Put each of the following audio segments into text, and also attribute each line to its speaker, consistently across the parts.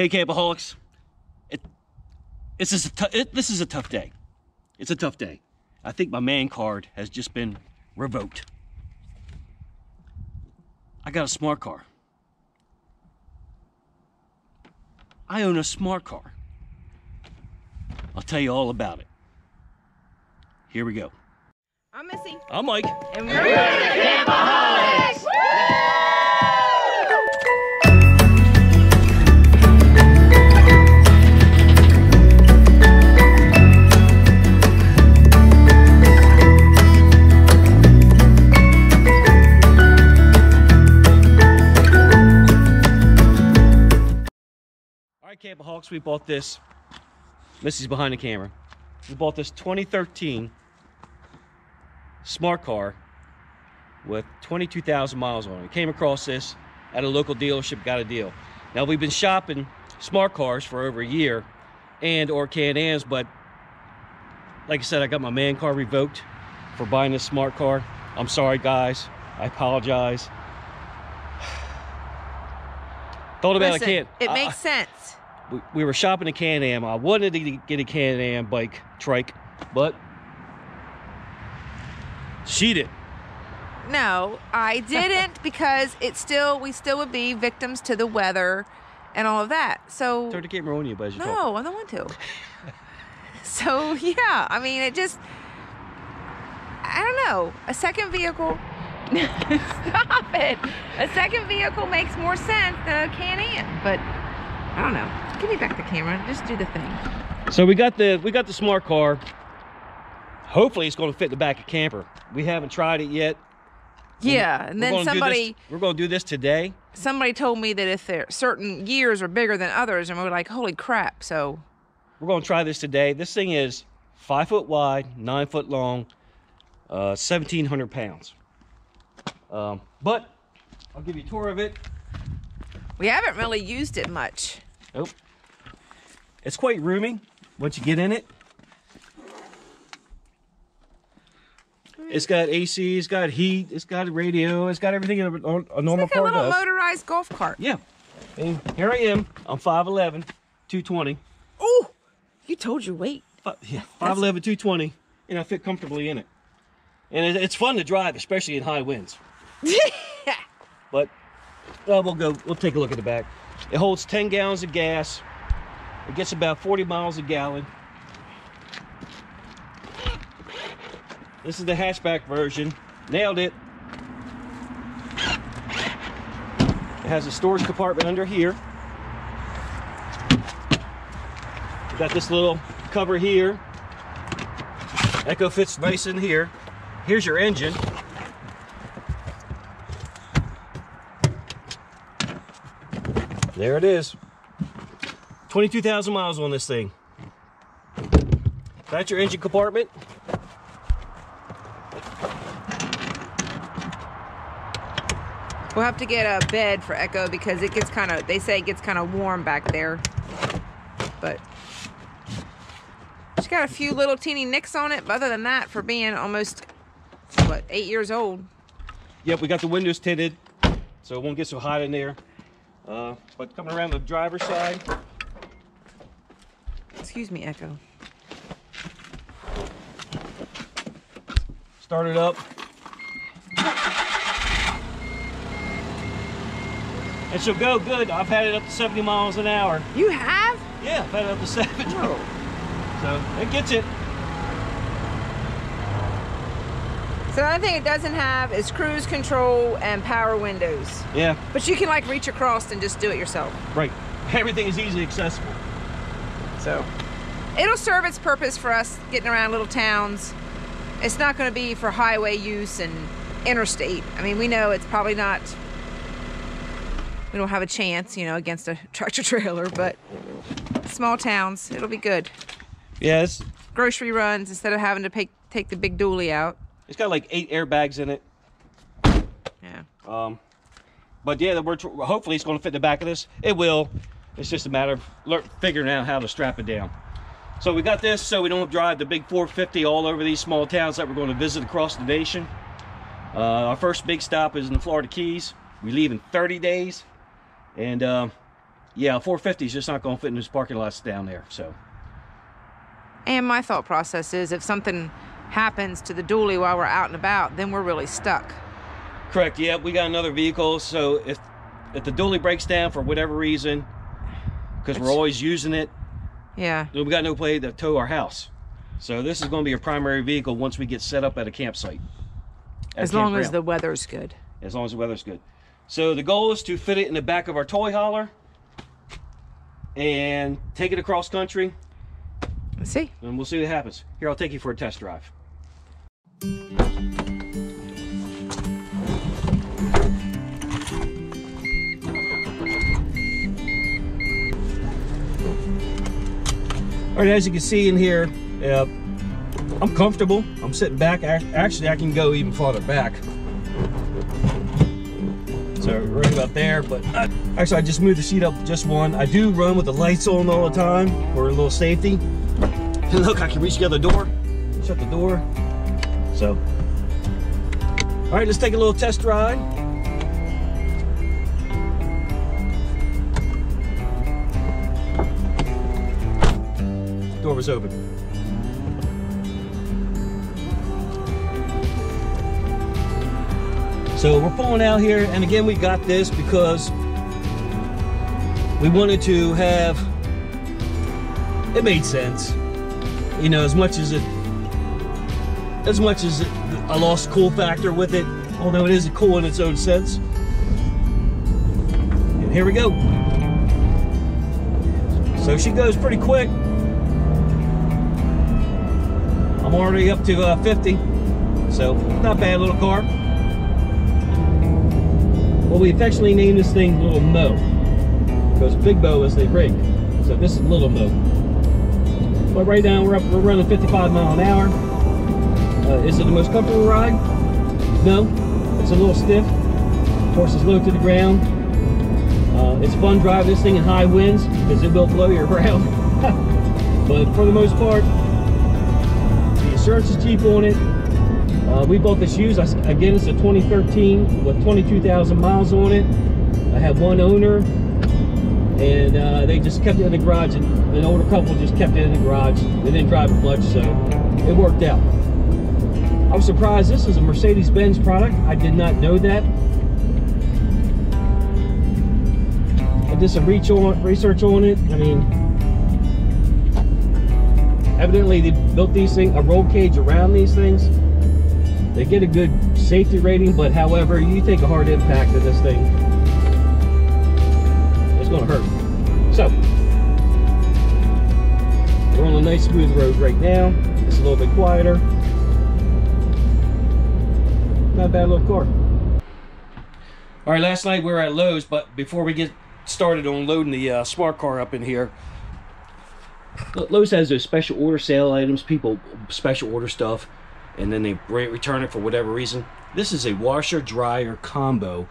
Speaker 1: Hey, Campoholics. It, this, is a it, this is a tough day. It's a tough day. I think my man card has just been revoked. I got a smart car. I own a smart car. I'll tell you all about it. Here we go.
Speaker 2: I'm Missy.
Speaker 1: I'm Mike.
Speaker 2: And we're
Speaker 1: Campoholics! Campoholics, we bought this. Missy's behind the camera. We bought this 2013 smart car with 22,000 miles on it. We Came across this at a local dealership, got a deal. Now we've been shopping smart cars for over a year and or Can-Ams, but like I said, I got my man car revoked for buying this smart car. I'm sorry, guys. I apologize. Thought about
Speaker 2: Listen,
Speaker 1: it, can't.
Speaker 2: it
Speaker 1: I-
Speaker 2: makes sense.
Speaker 1: We, we were shopping a Can-Am. I wanted to get a Can-Am bike trike, but she did.
Speaker 2: No, I didn't because it still we still would be victims to the weather and all of that. So
Speaker 1: Turn the camera on you, but as you talk.
Speaker 2: no, I don't want to. so yeah, I mean it just I don't know. A second vehicle Stop it. A second vehicle makes more sense than a Can-Am, but I don't know. Give me back the camera. Just do the thing.
Speaker 1: So we got the we got the smart car. Hopefully, it's going to fit in the back of camper. We haven't tried it yet.
Speaker 2: Yeah, and
Speaker 1: We're
Speaker 2: then
Speaker 1: gonna do this-
Speaker 2: somebody
Speaker 1: we're going to do this today.
Speaker 2: somebody told me that if there certain years are bigger than others, and we are like, holy crap. So
Speaker 1: We're going to try this today. This thing is five foot wide, nine foot long, uh, 1,700 pounds. Um, but I'll give you a tour of it.
Speaker 2: we haven't really used it much.
Speaker 1: Nope. It's quite roomy once you get in it. It's got AC, it's got heat, it's got a radio, it's got everything a, a normal
Speaker 2: Like a little
Speaker 1: does.
Speaker 2: motorized golf cart.
Speaker 1: Yeah. And here I am. I'm 5'11, 220.
Speaker 2: Oh, you told your weight.
Speaker 1: Fi- Yeah, 5'11, 220, and I fit comfortably in it. And it, it's fun to drive, especially in high winds. But well, we'll go. We'll take a look at the back. It holds 10 gallons of gas. It gets about 40 miles a gallon. This is the hatchback version. Nailed it. It has a storage compartment under here. Got this little cover here. Echo fits nice in here. Here's your engine. There it is. 22,000 miles on this thing. That's your engine compartment.
Speaker 2: We'll have to get a bed for Echo because it gets kind of, they say it gets kind of warm back there. But she's got a few little teeny nicks on it. But other than that, for being almost, what, eight years old.
Speaker 1: Yep, we got the windows tinted, so it won't get so hot in there. Uh, but coming around the driver's side,
Speaker 2: Excuse me, Echo.
Speaker 1: start it up. And she'll go good. I've had it up to 70 miles an hour.
Speaker 2: You have?
Speaker 1: Yeah, I've had it up to 70.
Speaker 2: Oh.
Speaker 1: So it gets it.
Speaker 2: So the other thing it doesn't have is cruise control and power windows.
Speaker 1: Yeah,
Speaker 2: But you can like reach across and just do it yourself.
Speaker 1: right. Everything is easily accessible.
Speaker 2: So it'll serve its purpose for us getting around little towns. It's not going to be for highway use and interstate. I mean, we know it's probably not. We don't have a chance, you know, against a tractor trailer, but small towns, it'll be good.
Speaker 1: Yes.
Speaker 2: Grocery runs instead of having to take take the big dually out.
Speaker 1: it's got like eight airbags in it.
Speaker 2: Yeah.
Speaker 1: Um, but yeah, we're hopefully it's going to fit in the back of this. It will. It's just a matter of figuring out how to strap it down. So we got this so we don't drive the big 450 all over these small towns that we're going to visit across the nation. Uh, our first big stop is in the Florida Keys. We leave in 30 days. And uh, yeah, 450 is just not going to fit in those parking lots down there. So,
Speaker 2: And my thought process is if something happens to the dually while we're out and about, then we're really stuck.
Speaker 1: correct. Yeah, we got another vehicle. So if if the dually breaks down for whatever reason, because we're always using it,
Speaker 2: Yeah.
Speaker 1: we got no way to tow our house. So this is going to be a primary vehicle once we get set up at a campsite. at
Speaker 2: As long as the weather's good.
Speaker 1: as long as the weather's good. So the goal is to fit it in the back of our toy hauler and take it across country,
Speaker 2: Let's see.
Speaker 1: and we'll see what happens. Here, I'll take you for a test drive. All right, as you can see in here, uh, I'm comfortable. I'm sitting back. Actually, I can go even farther back. So right about there, but uh, actually I just moved the seat up just one. I do run with the lights on all the time for a little safety. And look, I can reach the other door, shut the door. So, all right, let's take a little test ride. Door was open. So we're pulling out here, and again, we got this because we wanted to have, it made sense. You know, as much as it, as much as it, I lost cool factor with it, although it is a cool in its own sense. And here we go. So she goes pretty quick. I'm already up to uh, 50, so not bad little car. Well, we affectionately named this thing Little Mo because Big Mo is the rig. So this is Little Mo. But right now we're up, we're running 55 mile an hour. Uh, is it the most comfortable ride? No, it's a little stiff. Horse is low to the ground. Uh, it's fun driving this thing in high winds because it will blow you around. but for the most part, insurance is cheap on it. Uh, we bought this used. Again, it's a 2013 with 22,000 miles on it. I have one owner, and uh, they just kept it in the garage. And an older couple just kept it in the garage. They didn't drive it much, so it worked out. I was surprised. This is a Mercedes-Benz product. I did not know that. I did some research on it. I mean, evidently they built these things, a roll cage around these things. They get a good safety rating, but however, you take a hard impact to this thing, it's gonna hurt. So, we're on a nice smooth road right now. It's a little bit quieter. Not a bad little car. All right, last night we were at Lowe's, but before we get started on loading the uh, smart car up in here, Lowe's has those special order sale items. People special order stuff and then they return it for whatever reason. This is a washer dryer combo.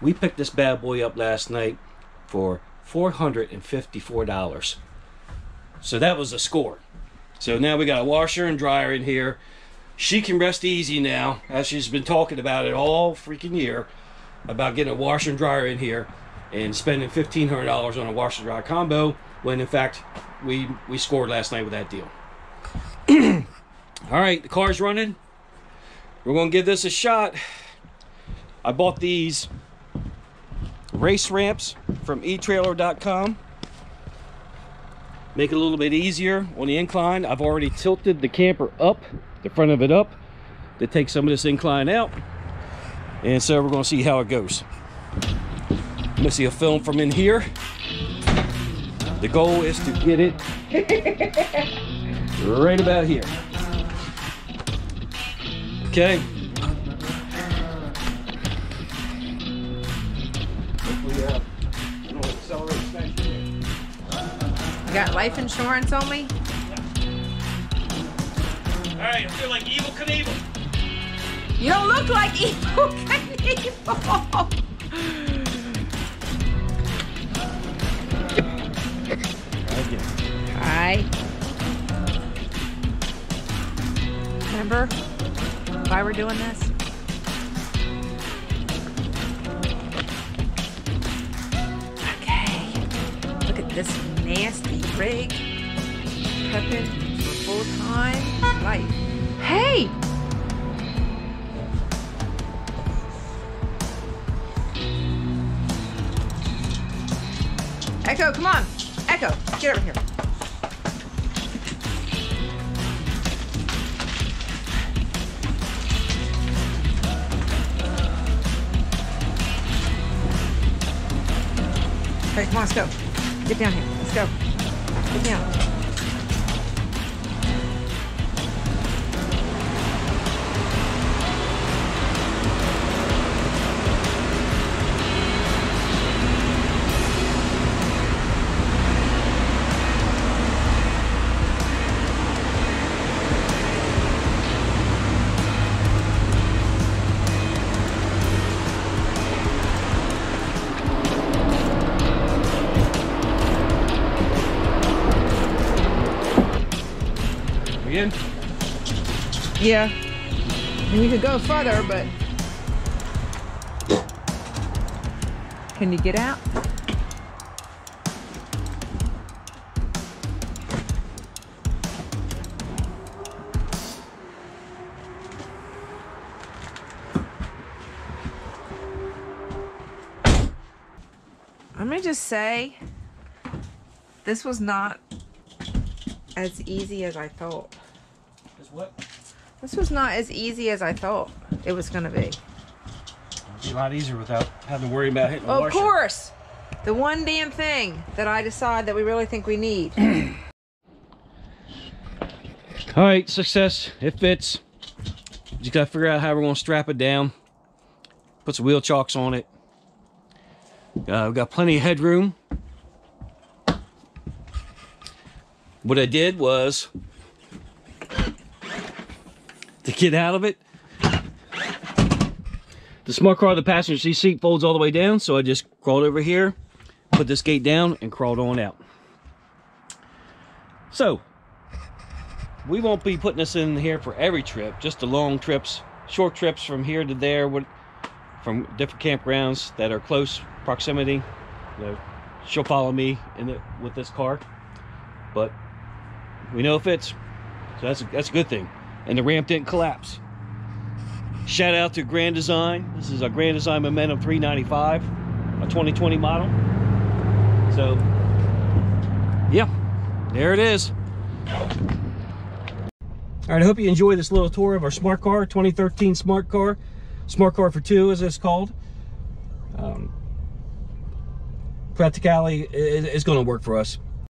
Speaker 1: We picked this bad boy up last night for $454. So that was a score. So now we got a washer and dryer in here. She can rest easy now, as she's been talking about it all freaking year about getting a washer and dryer in here and spending $1,500 on a washer dryer combo when in fact we, we scored last night with that deal. All right, the car's running. We're to give this a shot. I bought these race ramps from eTrailer.com. Make it a little bit easier on the incline. I've already tilted the camper up, the front of it up, to take some of this incline out. And so we're to see how it goes. I'm to see a film from in here. The goal is to get it right about here. Okay.
Speaker 2: You got life insurance on me?
Speaker 1: All right, I feel like Evel Knievel.
Speaker 2: You don't look like Evel Knievel. Remember why we're doing this? Okay. Look at this nasty rig prepping for full-time life. Hey! Echo, come on. Echo, get over here. Okay, come on, let's go. Get down here. Let's go. Get down.
Speaker 1: Again?
Speaker 2: Yeah. Mean, we could go further, but. Can you get out? I'm gonna just say this was not as easy as I thought.
Speaker 1: Is what?
Speaker 2: This was not as easy as I thought it was gonna be.
Speaker 1: It'd be a lot easier without having to worry about hitting the
Speaker 2: Of
Speaker 1: washer.
Speaker 2: course, the one damn thing that I decide that we really think we need.
Speaker 1: All right, success. It fits. Just gotta figure out how we're gonna strap it down. Put some wheel chocks on it. Uh, we've got plenty of headroom. What I did was to get out of it. The smart car, the passenger seat folds all the way down, so I just crawled over here, put this gate down, and crawled on out. So, we won't be putting this in here for every trip, just the long trips, short trips from here to there, from different campgrounds that are close proximity. You know, she'll follow me in it with this car, but we know it fits, so that's a, that's a good thing. And the ramp didn't collapse. Shout out to Grand Design. This is a Grand Design Momentum 395, a 2020 model. So, yeah, there it is. All right, I hope you enjoy this little tour of our smart car, 2013 smart car. Smart car for two, as it's called. Um, practicality is, is going to work for us.